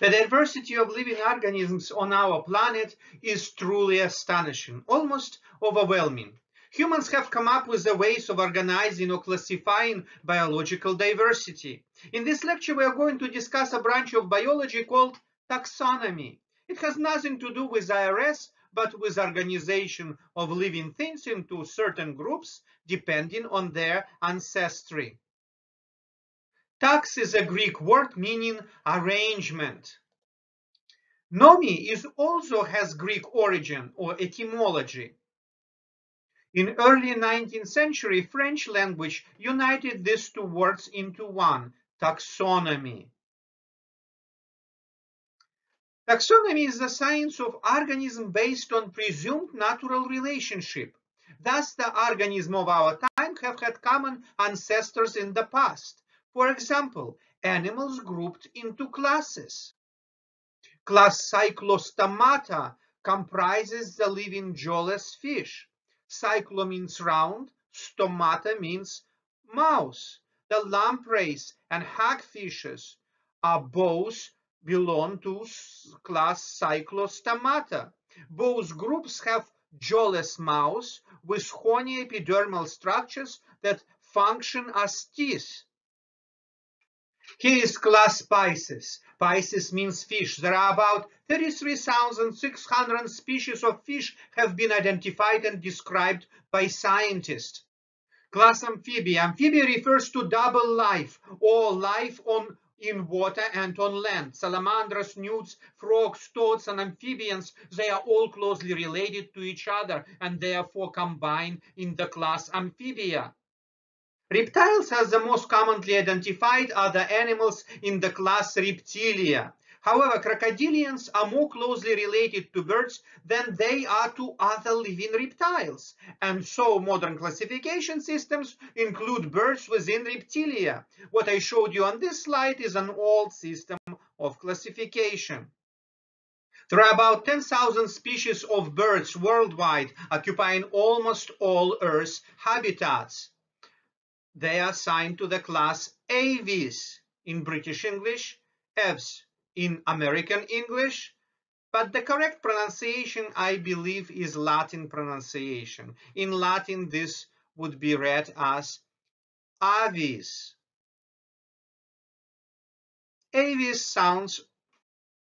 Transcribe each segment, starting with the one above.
The diversity of living organisms on our planet is truly astonishing, almost overwhelming. Humans have come up with the ways of organizing or classifying biological diversity. In this lecture, we are going to discuss a branch of biology called taxonomy. It has nothing to do with IRS, but with organization of living things into certain groups depending on their ancestry. Tax is a Greek word meaning arrangement. Nomi is also has Greek origin or etymology. In early 19th century, French language united these two words into one, taxonomy. Taxonomy is the science of organism based on presumed natural relationship. Thus, the organisms of our time have had common ancestors in the past. For example, animals grouped into classes. Class Cyclostomata comprises the living jawless fish. Cyclo means round, stomata means mouse. The lampreys and hagfishes are both belong to class Cyclostomata. Both groups have jawless mouths with horny epidermal structures that function as teeth. Here is class Pisces. Pisces means fish. There are about 33,600 species of fish have been identified and described by scientists. Class Amphibia. Amphibia refers to double life or life on in water and on land. Salamanders, newts, frogs, toads, and amphibians, they are all closely related to each other and therefore combine in the class Amphibia. Reptiles as the most commonly identified are the animals in the class Reptilia. However, crocodilians are more closely related to birds than they are to other living reptiles. And so modern classification systems include birds within reptilia. What I showed you on this slide is an old system of classification. There are about 10,000 species of birds worldwide, occupying almost all Earth's habitats they are assigned to the class Aves in British English, Aves in American English, but the correct pronunciation, I believe, is Latin pronunciation. In Latin, this would be read as avis. Avis sounds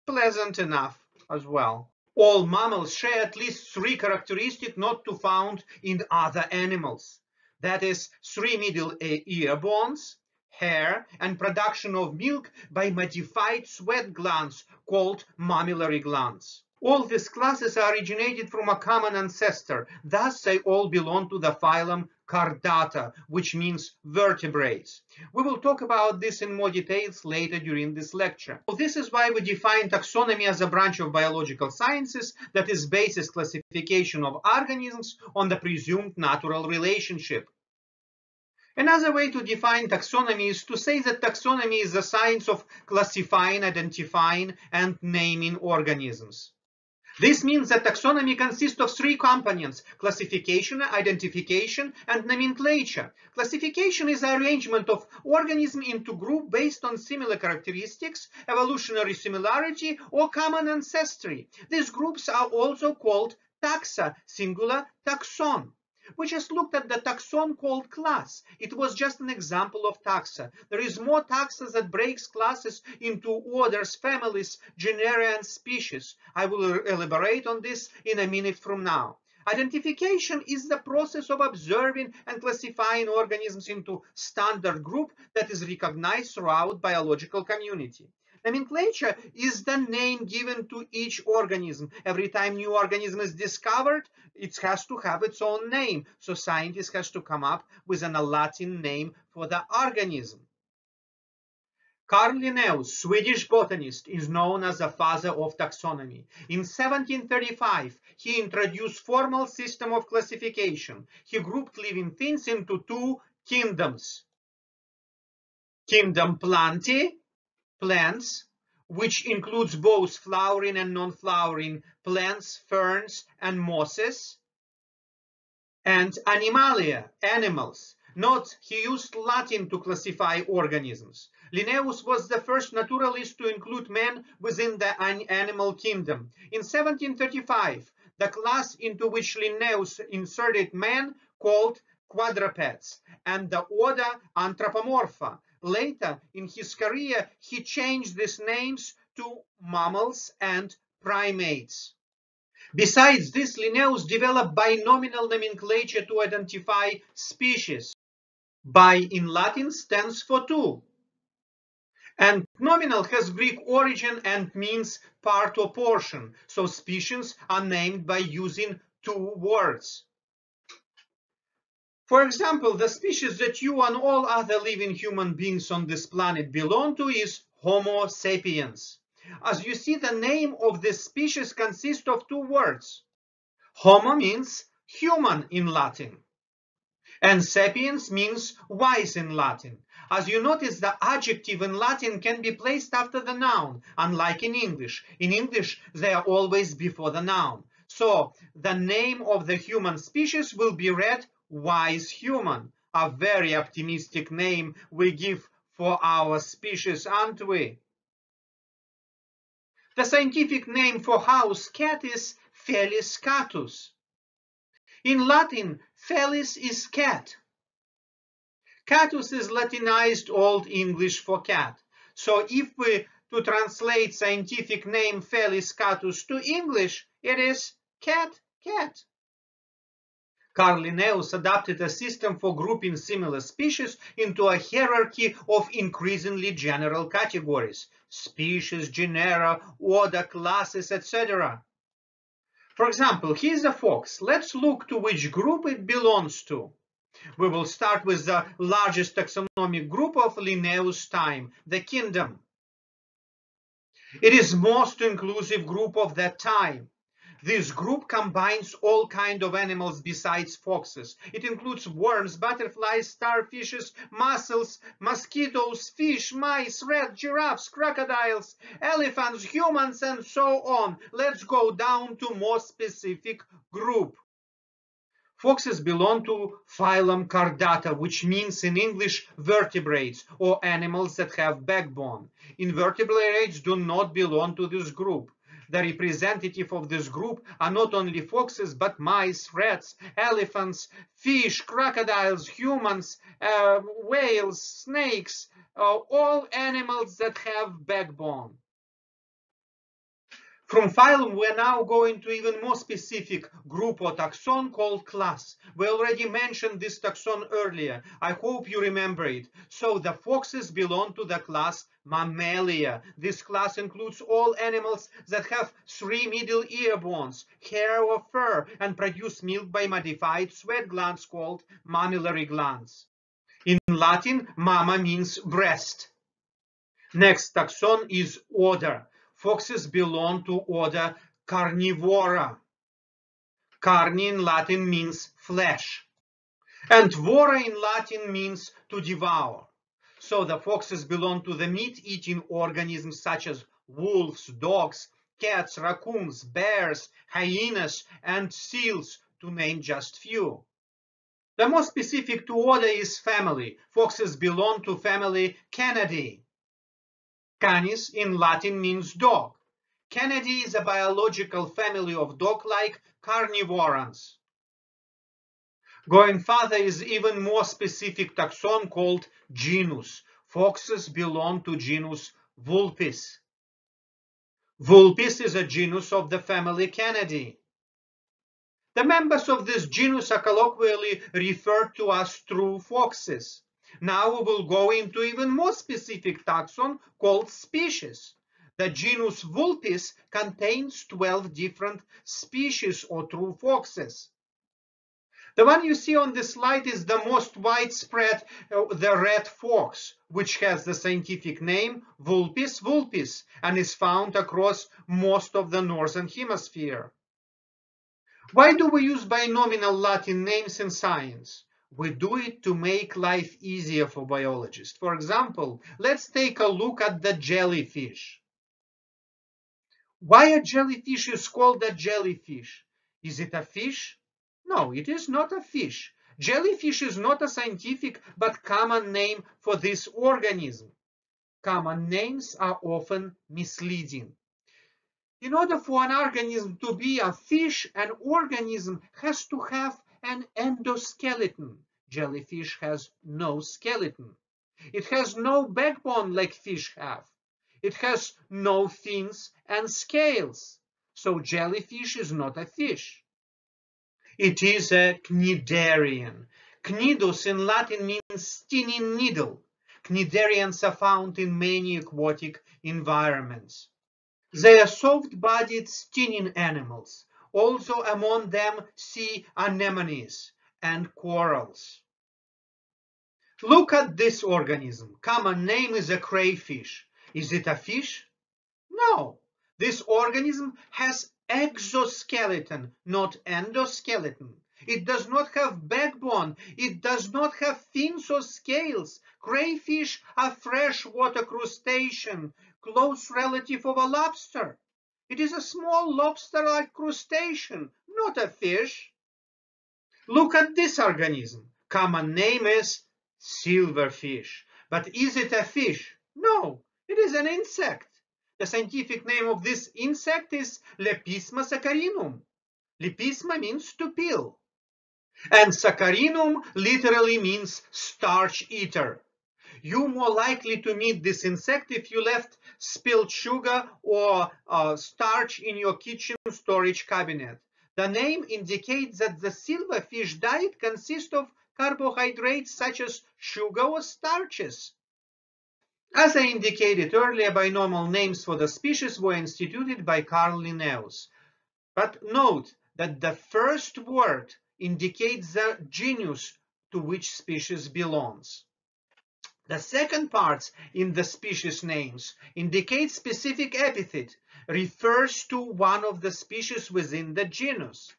pleasant enough as well. All mammals share at least three characteristics not to found in other animals. That is three middle eh, ear bones, hair, and production of milk by modified sweat glands called mammillary glands. All these classes originated from a common ancestor, thus they all belong to the phylum Chordata, which means vertebrates. We will talk about this in more details later during this lecture. So this is why we define taxonomy as a branch of biological sciences that is basis classification of organisms on the presumed natural relationship. Another way to define taxonomy is to say that taxonomy is the science of classifying, identifying, and naming organisms. This means that taxonomy consists of three components, classification, identification, and nomenclature. Classification is the arrangement of organisms into groups based on similar characteristics, evolutionary similarity, or common ancestry. These groups are also called taxa, singular taxon. We just looked at the taxon called class. It was just an example of taxa. There is more taxa that breaks classes into orders, families, genera, and species. I will elaborate on this in a minute from now. Identification is the process of observing and classifying organisms into standard group that is recognized throughout biological community. Nomenclature is the name given to each organism. Every time new organism is discovered, it has to have its own name. So scientists has to come up with an, a Latin name for the organism. Carl Linnaeus, Swedish botanist, is known as the father of taxonomy. In 1735, he introduced formal system of classification. He grouped living things into two kingdoms. Kingdom Plantae plants, which includes both flowering and non-flowering plants, ferns, and mosses, and animalia, animals. Note, he used Latin to classify organisms. Linnaeus was the first naturalist to include man within the animal kingdom. In 1735, the class into which Linnaeus inserted man called quadrupeds and the order Anthropomorpha. Later in his career, he changed these names to mammals and primates. Besides this, Linnaeus developed binomial nomenclature to identify species. Bi in Latin stands for two. And nominal has Greek origin and means part or portion. So species are named by using two words. For example, the species that you and all other living human beings on this planet belong to is Homo sapiens. As you see, the name of this species consists of two words. Homo means human in Latin, and sapiens means wise in Latin. As you notice, the adjective in Latin can be placed after the noun, unlike in English. In English, they are always before the noun. So the name of the human species will be read wise human, a very optimistic name we give for our species, aren't we? The scientific name for house cat is Felis catus. In Latin, Felis is cat. Catus is Latinized Old English for cat. So if we to translate scientific name Felis catus to English, it is cat, cat. Carl Linnaeus adapted a system for grouping similar species into a hierarchy of increasingly general categories, species, genera, order, classes, etc. For example, here's a fox. Let's look to which group it belongs to. We will start with the largest taxonomic group of Linnaeus' time, the kingdom. It is most inclusive group of that time. This group combines all kinds of animals besides foxes. It includes worms, butterflies, starfishes, mussels, mosquitoes, fish, mice, rats, giraffes, crocodiles, elephants, humans, and so on. Let's go down to more specific group. Foxes belong to phylum Chordata, which means in English vertebrates or animals that have backbone. Invertebrates do not belong to this group the representative of this group are not only foxes, but mice, rats, elephants, fish, crocodiles, humans, uh, whales, snakes, uh, all animals that have backbone. From phylum, we're now going to even more specific group or taxon called class. We already mentioned this taxon earlier. I hope you remember it. So the foxes belong to the class Mammalia. This class includes all animals that have three middle ear bones, hair or fur, and produce milk by modified sweat glands called mammillary glands. In Latin, mama means breast. Next taxon is order foxes belong to order Carnivora. Carni in Latin means flesh. And vora in Latin means to devour. So the foxes belong to the meat-eating organisms such as wolves, dogs, cats, raccoons, bears, hyenas, and seals, to name just few. The most specific to order is family. Foxes belong to family Canidae. Canis in Latin means dog. Canidae is a biological family of dog-like carnivorans. Going further is even more specific taxon called genus. Foxes belong to genus Vulpes. Vulpes is a genus of the family Canidae. The members of this genus are colloquially referred to as true foxes. Now we will go into even more specific taxon called species. The genus Vulpes contains 12 different species or true foxes. The one you see on this slide is the most widespread, uh, the red fox, which has the scientific name Vulpes vulpes and is found across most of the northern hemisphere. Why do we use binomial Latin names in science? We do it to make life easier for biologists. For example, let's take a look at the jellyfish. Why a jellyfish is called a jellyfish? Is it a fish? No, it is not a fish. Jellyfish is not a scientific but common name for this organism. common names are often misleading. In order for an organism to be a fish, an organism has to have an endoskeleton. Jellyfish has no skeleton. It has no backbone like fish have. It has no fins and scales. So jellyfish is not a fish. It is a cnidarian. Cnidus in Latin means stinging needle. Cnidarians are found in many aquatic environments. They are soft-bodied stinging animals, also among them sea anemones and corals. Look at this organism. Common name is a crayfish. Is it a fish? No. This organism has exoskeleton, not endoskeleton. It does not have backbone. It does not have fins or scales. Crayfish are freshwater crustacean, close relative of a lobster. It is a small lobster-like crustacean, not a fish. Look at this organism. Common name is silverfish. But is it a fish? No, it is an insect. The scientific name of this insect is Lepisma saccharinum. Lepisma means to peel. And saccharinum literally means starch eater. You're more likely to meet this insect if you left spilled sugar or uh, starch in your kitchen storage cabinet. The name indicates that the silverfish diet consists of carbohydrates such as sugar or starches. As I indicated earlier, binomial names for the species were instituted by Carl Linnaeus. But note that the first word indicates the genus to which species belongs. The second part in the species names indicates specific epithet, refers to one of the species within the genus.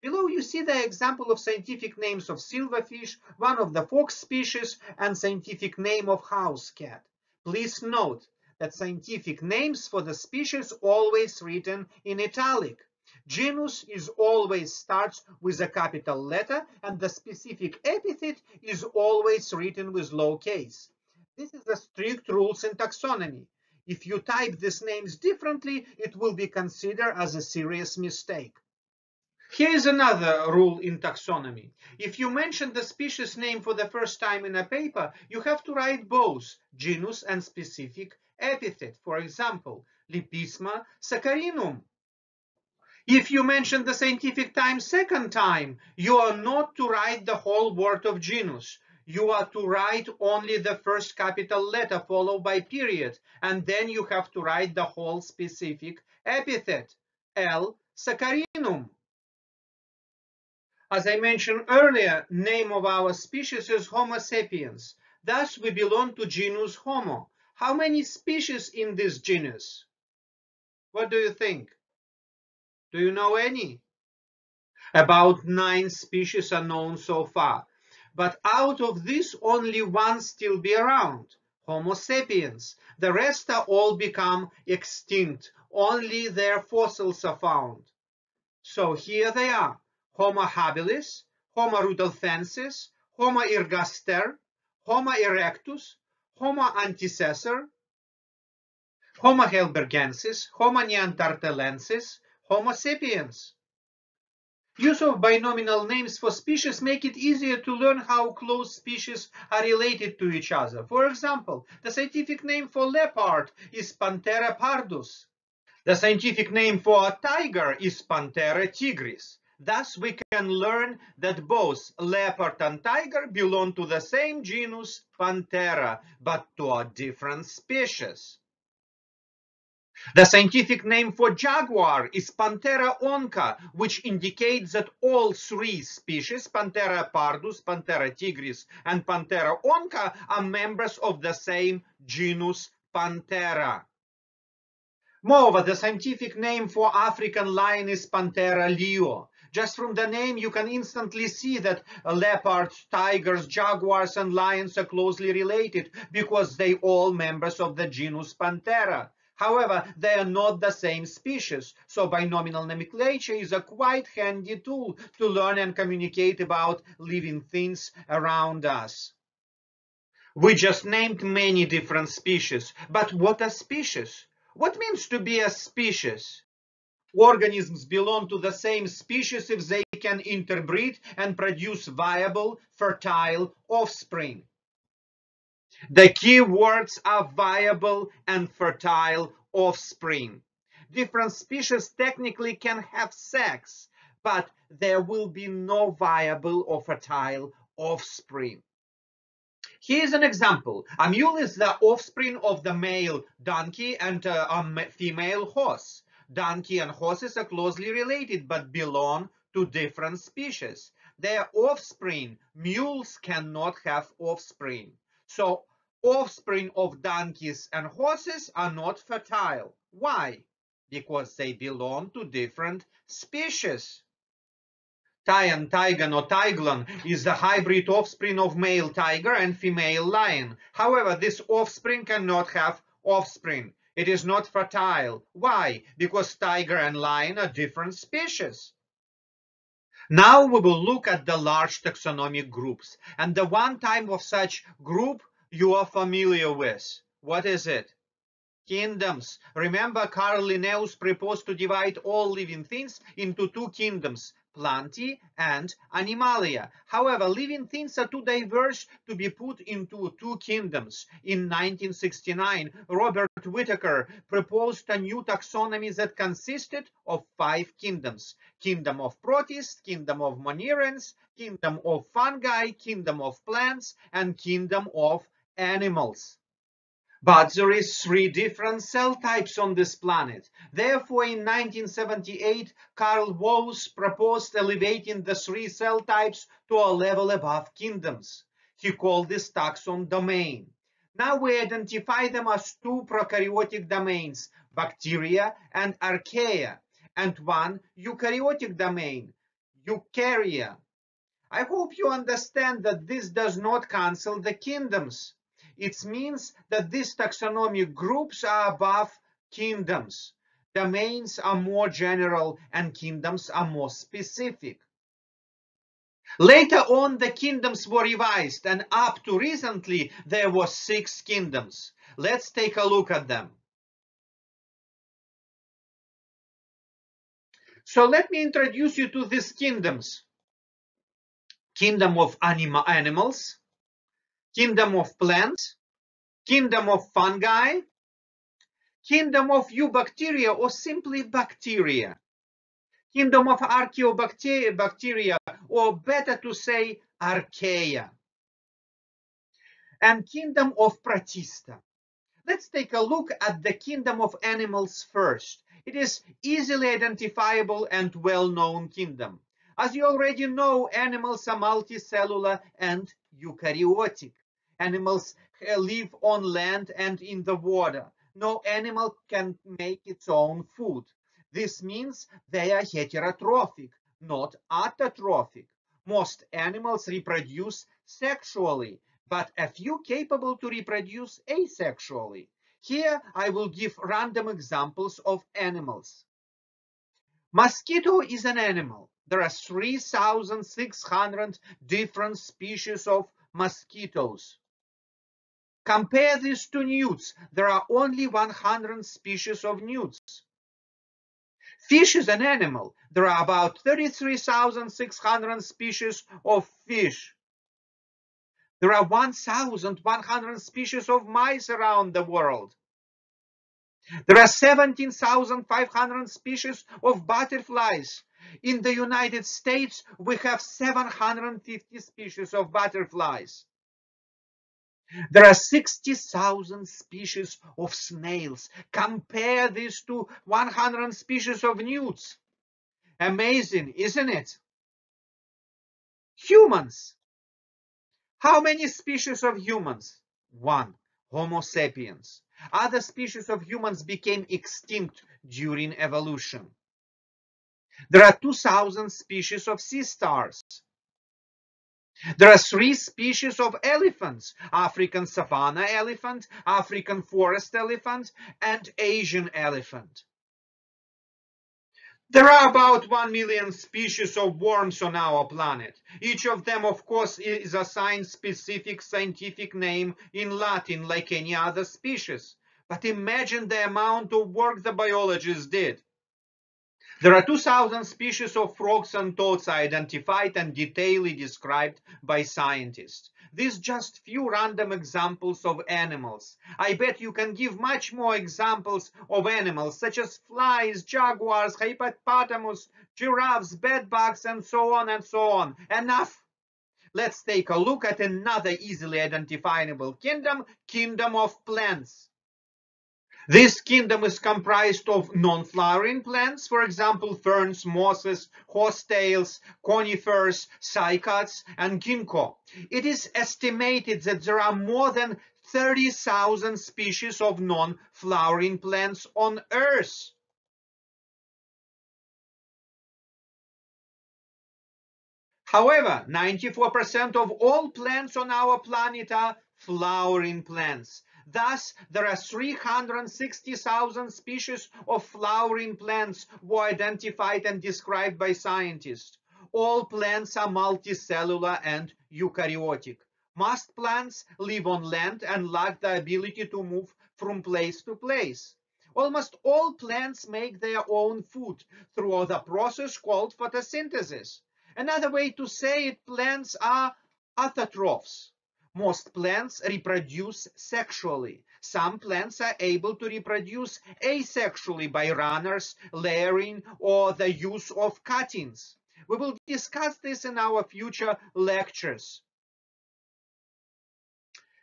Below you see the example of scientific names of silverfish, one of the fox species, and scientific name of house cat. Please note that scientific names for the species always written in italic. Genus is always starts with a capital letter and the specific epithet is always written with lowercase. This is a strict rules in taxonomy. If you type these names differently, it will be considered as a serious mistake. Here is another rule in taxonomy. If you mention the species name for the first time in a paper, you have to write both genus and specific epithet. For example, Lepisma saccharinum. If you mention the scientific time second time, you are not to write the whole word of genus. You are to write only the first capital letter followed by period, and then you have to write the whole specific epithet, L. saccharinum. As I mentioned earlier, name of our species is Homo sapiens. Thus, we belong to genus Homo. How many species in this genus? What do you think? Do you know any? About nine species are known so far. But out of this, only one still be around, Homo sapiens. The rest are all become extinct. Only their fossils are found. So here they are. Homo habilis, Homo rudolfensis, Homo ergaster, Homo erectus, Homo antecessor, Homo heidelbergensis, Homo neanderthalensis, Homo sapiens. Use of binomial names for species make it easier to learn how close species are related to each other. For example, the scientific name for leopard is Panthera pardus. The scientific name for a tiger is Panthera tigris. Thus, we can learn that both leopard and tiger belong to the same genus Panthera, but to a different species. The scientific name for jaguar is Panthera onca, which indicates that all three species, Panthera pardus, Panthera tigris, and Panthera onca, are members of the same genus Panthera. Moreover, the scientific name for African lion is Panthera leo. Just from the name, you can instantly see that leopards, tigers, jaguars, and lions are closely related because they all members of the genus Panthera. However, they are not the same species, so binomial nomenclature is a quite handy tool to learn and communicate about living things around us. We just named many different species, but what are species? What means to be a species? Organisms belong to the same species if they can interbreed and produce viable, fertile offspring. The key words are viable and fertile offspring. Different species technically can have sex, but there will be no viable or fertile offspring. Here's an example. A mule is the offspring of the male donkey and uh, a female horse. Donkey and horses are closely related but belong to different species. Their offspring, mules cannot have offspring. So offspring of donkeys and horses are not fertile. Why? Because they belong to different species. Tayan, Taigan or Tiglon is the hybrid offspring of male tiger and female lion. However, this offspring cannot have offspring. It is not fertile. Why? Because tiger and lion are different species. Now we will look at the large taxonomic groups. And the one type of such group you are familiar with. What is it? Kingdoms. Remember Carl Linnaeus proposed to divide all living things into two kingdoms, Plantae and Animalia. However, living things are too diverse to be put into two kingdoms. In 1969, Robert Whittaker proposed a new taxonomy that consisted of five kingdoms. Kingdom of protists, kingdom of monerans, kingdom of fungi, kingdom of plants, and kingdom of animals. But there is three different cell types on this planet. Therefore, in 1978, Carl Woese proposed elevating the three cell types to a level above kingdoms. He called this taxon domain. Now we identify them as two prokaryotic domains, bacteria and archaea, and one eukaryotic domain, eukarya. I hope you understand that this does not cancel the kingdoms. It means that these taxonomic groups are above kingdoms. Domains are more general and kingdoms are more specific. Later on, the kingdoms were revised and up to recently, there were six kingdoms. Let's take a look at them. So let me introduce you to these kingdoms. Kingdom of anima animals, kingdom of plants, kingdom of fungi, kingdom of eubacteria or simply bacteria, kingdom of archaeobacteria or better to say archaea, and kingdom of protista. Let's take a look at the kingdom of animals first. It is easily identifiable and well-known kingdom. As you already know, animals are multicellular and eukaryotic. Animals uh, live on land and in the water. No animal can make its own food. This means they are heterotrophic, not autotrophic. Most animals reproduce sexually, but a few capable to reproduce asexually. Here I will give random examples of animals. Mosquito is an animal. There are 3,600 different species of mosquitoes. Compare these to newts. There are only 100 species of newts. Fish is an animal. There are about 33,600 species of fish. There are 1,100 species of mice around the world. There are 17,500 species of butterflies. In the United States, we have 750 species of butterflies. There are 60,000 species of snails. Compare this to 100 species of newts. Amazing, isn't it? Humans. How many species of humans? One, Homo sapiens. Other species of humans became extinct during evolution. There are 2,000 species of sea stars. There are three species of elephants, African savanna elephant, African forest elephant, and Asian elephant. There are about 1 million species of worms on our planet. Each of them, of course, is assigned specific scientific name in Latin like any other species. But imagine the amount of work the biologists did. There are 2,000 species of frogs and toads identified and detailedly described by scientists. These just few random examples of animals. I bet you can give much more examples of animals such as flies, jaguars, hippopotamus, giraffes, bedbugs, and so on and so on. Enough! Let's take a look at another easily identifiable kingdom, kingdom of plants. This kingdom is comprised of non-flowering plants, for example, ferns, mosses, horsetails, conifers, cycads, and ginkgo. It is estimated that there are more than 30,000 species of non-flowering plants on Earth. However, 94% of all plants on our planet are flowering plants. Thus, there are 360,000 species of flowering plants were identified and described by scientists. All plants are multicellular and eukaryotic. Most plants live on land and lack the ability to move from place to place. Almost all plants make their own food through the process called photosynthesis. Another way to say it, plants are autotrophs. Most plants reproduce sexually. Some plants are able to reproduce asexually by runners, layering, or the use of cuttings. We will discuss this in our future lectures.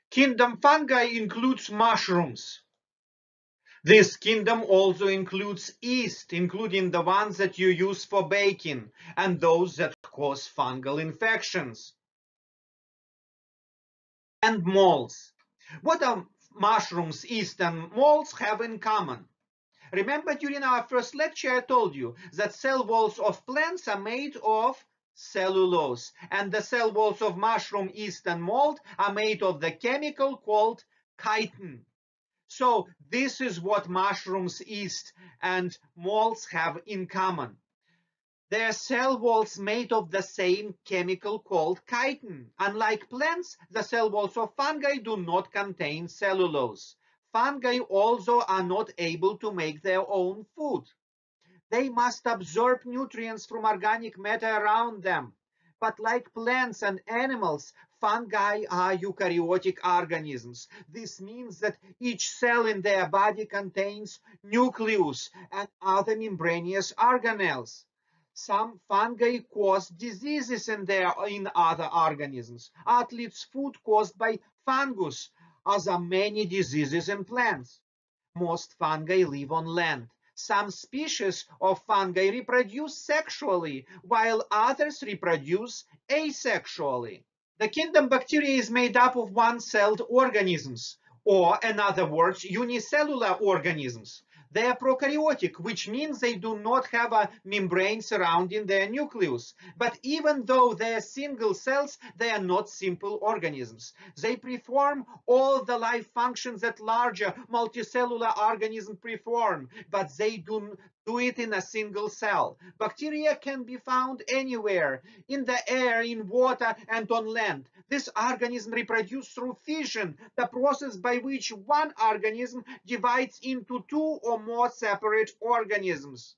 Kingdom fungi includes mushrooms. This kingdom also includes yeast, including the ones that you use for baking and those that cause fungal infections and molds. What do mushrooms, yeast, and molds have in common? Remember during our first lecture I told you that cell walls of plants are made of cellulose and the cell walls of mushroom, yeast, and mold are made of the chemical called chitin. So this is what mushrooms, yeast, and molds have in common. Their cell walls made of the same chemical called chitin. Unlike plants, the cell walls of fungi do not contain cellulose. Fungi also are not able to make their own food. They must absorb nutrients from organic matter around them. But like plants and animals, fungi are eukaryotic organisms. This means that each cell in their body contains nucleus and other membranous organelles some fungi cause diseases in their in other organisms. Athlete's food caused by fungus, as are many diseases in plants. Most fungi live on land. Some species of fungi reproduce sexually, while others reproduce asexually. The kingdom bacteria is made up of one-celled organisms, or in other words, unicellular organisms. They are prokaryotic, which means they do not have a membrane surrounding their nucleus. But even though they are single cells, they are not simple organisms. They perform all the life functions that larger multicellular organisms perform, but they do do it in a single cell. Bacteria can be found anywhere, in the air, in water, and on land. This organism reproduces through fission, the process by which one organism divides into two or more separate organisms.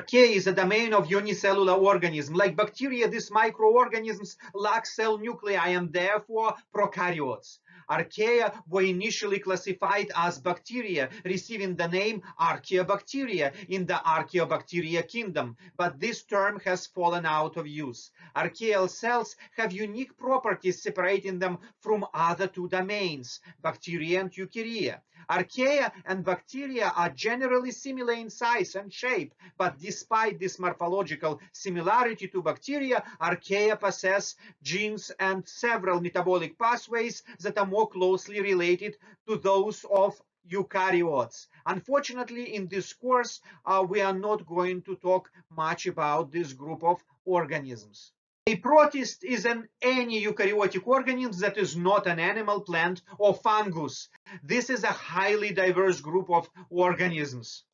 Archaea is a domain of unicellular organisms. Like bacteria, these microorganisms lack cell nuclei and therefore prokaryotes. Archaea were initially classified as bacteria, receiving the name Archaeobacteria in the Archaeobacteria kingdom, but this term has fallen out of use. Archaeal cells have unique properties separating them from other two domains, bacteria and eukarya. Archaea and bacteria are generally similar in size and shape, but despite this morphological similarity to bacteria, archaea possess genes and several metabolic pathways that are more closely related to those of eukaryotes. Unfortunately, in this course, uh, we are not going to talk much about this group of organisms. A protist is an any eukaryotic organism that is not an animal, plant, or fungus. This is a highly diverse group of organisms.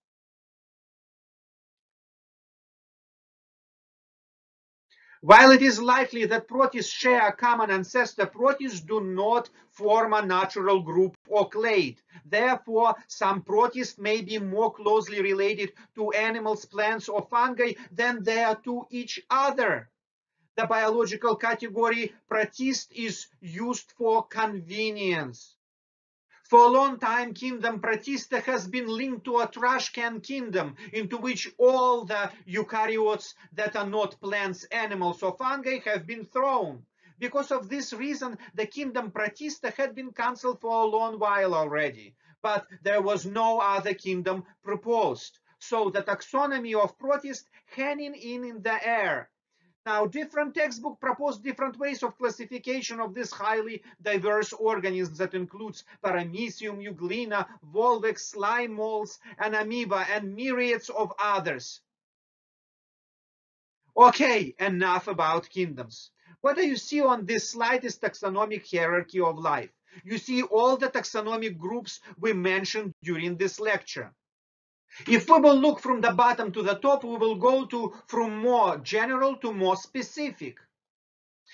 While it is likely that protists share a common ancestor, protists do not form a natural group or clade. Therefore, some protists may be more closely related to animals, plants, or fungi than they are to each other. The biological category protist is used for convenience. For a long time, kingdom Protista has been linked to a trash can kingdom into which all the eukaryotes that are not plants, animals, or fungi have been thrown. Because of this reason, the kingdom Protista had been cancelled for a long while already, but there was no other kingdom proposed. So the taxonomy of protists hanging in, in the air now, different textbooks propose different ways of classification of this highly diverse organism that includes Paramecium, Euglena, Volvox, slime molds, and amoeba, and myriads of others. Okay, enough about kingdoms. What do you see on this slide is taxonomic hierarchy of life. You see all the taxonomic groups we mentioned during this lecture. If we will look from the bottom to the top, we will go to from more general to more specific.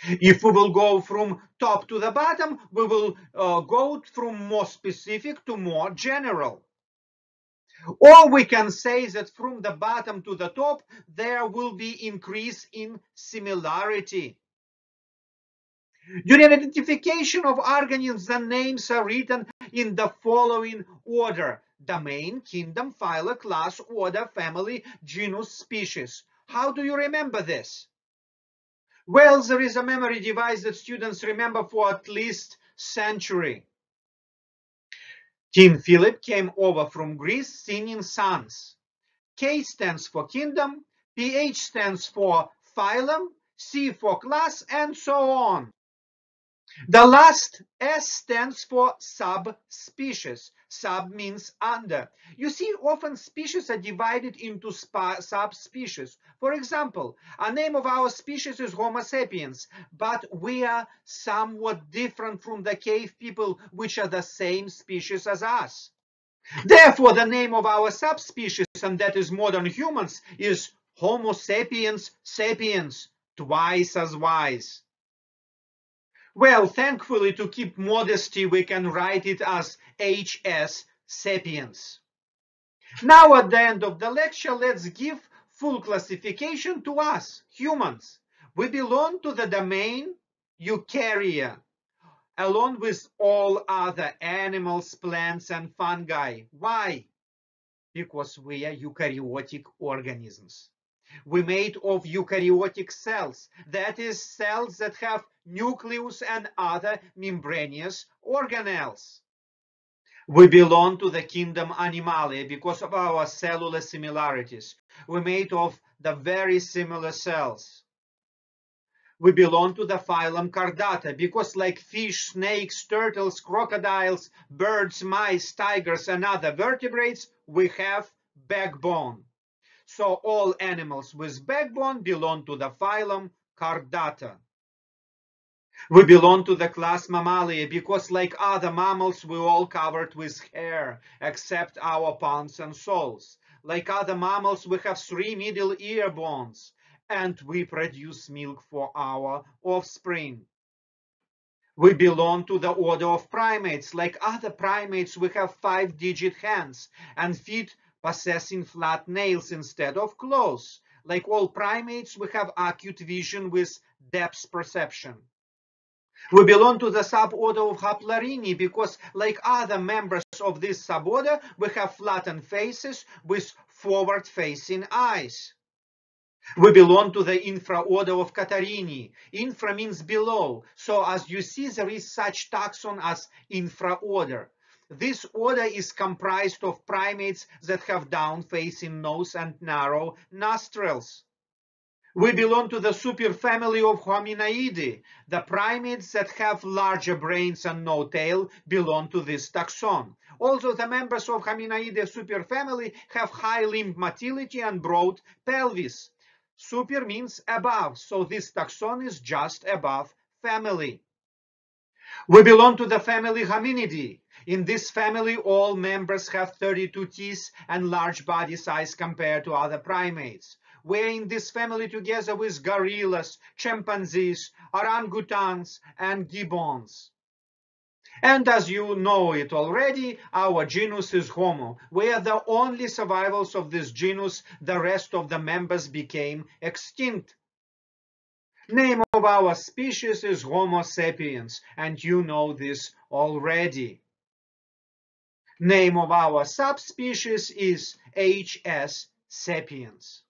If we will go from top to the bottom, we will uh, go from more specific to more general. Or we can say that from the bottom to the top, there will be increase in similarity. During identification of organisms, the names are written in the following order domain, kingdom, phyla, class, order, family, genus, species. How do you remember this? Well, there is a memory device that students remember for at least century. King Philip came over from Greece singing sons. K stands for kingdom, PH stands for phylum, C for class, and so on. The last S stands for subspecies. Sub means under. You see, often species are divided into subspecies. For example, a name of our species is Homo sapiens, but we are somewhat different from the cave people, which are the same species as us. Therefore, the name of our subspecies, and that is modern humans, is Homo sapiens sapiens, twice as wise. Well, thankfully, to keep modesty, we can write it as HS sapiens. Now, at the end of the lecture, let's give full classification to us, humans. We belong to the domain Eukarya, along with all other animals, plants, and fungi. Why? Because we are eukaryotic organisms. We made of eukaryotic cells, that is, cells that have nucleus and other membranous organelles. We belong to the kingdom Animalia because of our cellular similarities. We made of the very similar cells. We belong to the phylum Chordata because like fish, snakes, turtles, crocodiles, birds, mice, tigers, and other vertebrates, we have backbone. So all animals with backbone belong to the phylum Chordata. We belong to the class Mammalia because like other mammals, we're all covered with hair, except our palms and soles. Like other mammals, we have three middle ear bones, and we produce milk for our offspring. We belong to the order of primates. Like other primates, we have five-digit hands and feet possessing flat nails instead of claws. Like all primates, we have acute vision with depth perception. We belong to the suborder of Haplorhini because, like other members of this suborder, we have flattened faces with forward-facing eyes. We belong to the infraorder of Catarrhinae. Infra means below, so as you see, there is such taxon as infraorder. This order is comprised of primates that have down-facing nose and narrow nostrils. We belong to the superfamily of Hominoidea. The primates that have larger brains and no tail belong to this taxon. Also, the members of Hominoidea superfamily have high limb motility and broad pelvis. Super means above, so this taxon is just above family. We belong to the family Hominidae. In this family, all members have 32 teeth and large body size compared to other primates. We're in this family together with gorillas, chimpanzees, orangutans, and gibbons. And as you know it already, our genus is Homo. We are the only survivors of this genus. The rest of the members became extinct. Name of our species is Homo sapiens, and you know this already. Name of our subspecies is H.S. sapiens.